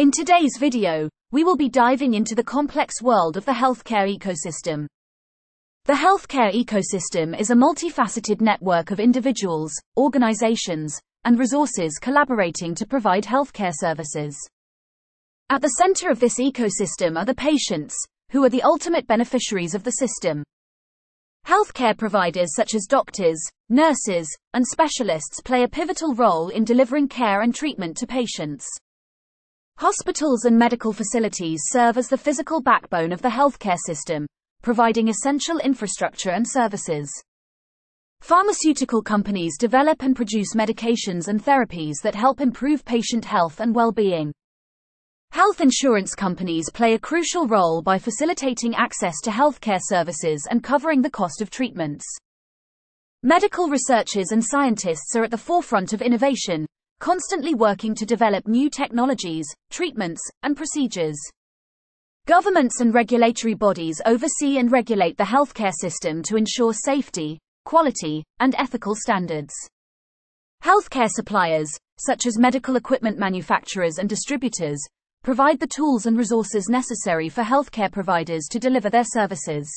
In today's video, we will be diving into the complex world of the healthcare ecosystem. The healthcare ecosystem is a multifaceted network of individuals, organizations, and resources collaborating to provide healthcare services. At the center of this ecosystem are the patients, who are the ultimate beneficiaries of the system. Healthcare providers such as doctors, nurses, and specialists play a pivotal role in delivering care and treatment to patients. Hospitals and medical facilities serve as the physical backbone of the healthcare system, providing essential infrastructure and services. Pharmaceutical companies develop and produce medications and therapies that help improve patient health and well-being. Health insurance companies play a crucial role by facilitating access to healthcare services and covering the cost of treatments. Medical researchers and scientists are at the forefront of innovation, constantly working to develop new technologies, treatments, and procedures. Governments and regulatory bodies oversee and regulate the healthcare system to ensure safety, quality, and ethical standards. Healthcare suppliers, such as medical equipment manufacturers and distributors, provide the tools and resources necessary for healthcare providers to deliver their services.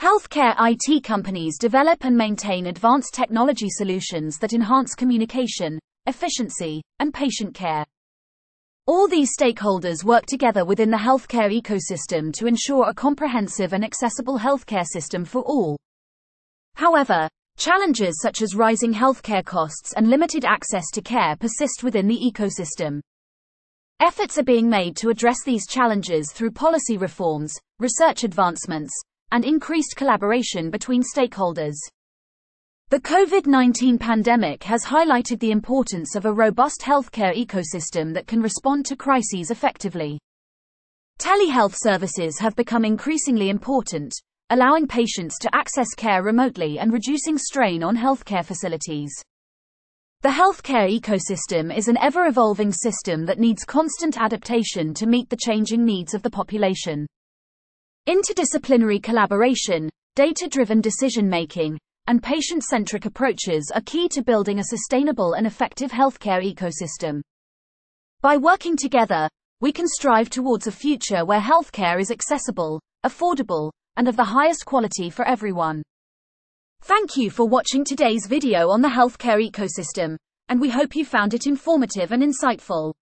Healthcare IT companies develop and maintain advanced technology solutions that enhance communication, efficiency, and patient care. All these stakeholders work together within the healthcare ecosystem to ensure a comprehensive and accessible healthcare system for all. However, challenges such as rising healthcare costs and limited access to care persist within the ecosystem. Efforts are being made to address these challenges through policy reforms, research advancements, and increased collaboration between stakeholders. The COVID-19 pandemic has highlighted the importance of a robust healthcare ecosystem that can respond to crises effectively. Telehealth services have become increasingly important, allowing patients to access care remotely and reducing strain on healthcare facilities. The healthcare ecosystem is an ever evolving system that needs constant adaptation to meet the changing needs of the population. Interdisciplinary collaboration, data driven decision making, and patient centric approaches are key to building a sustainable and effective healthcare ecosystem. By working together, we can strive towards a future where healthcare is accessible, affordable, and of the highest quality for everyone. Thank you for watching today's video on the healthcare ecosystem, and we hope you found it informative and insightful.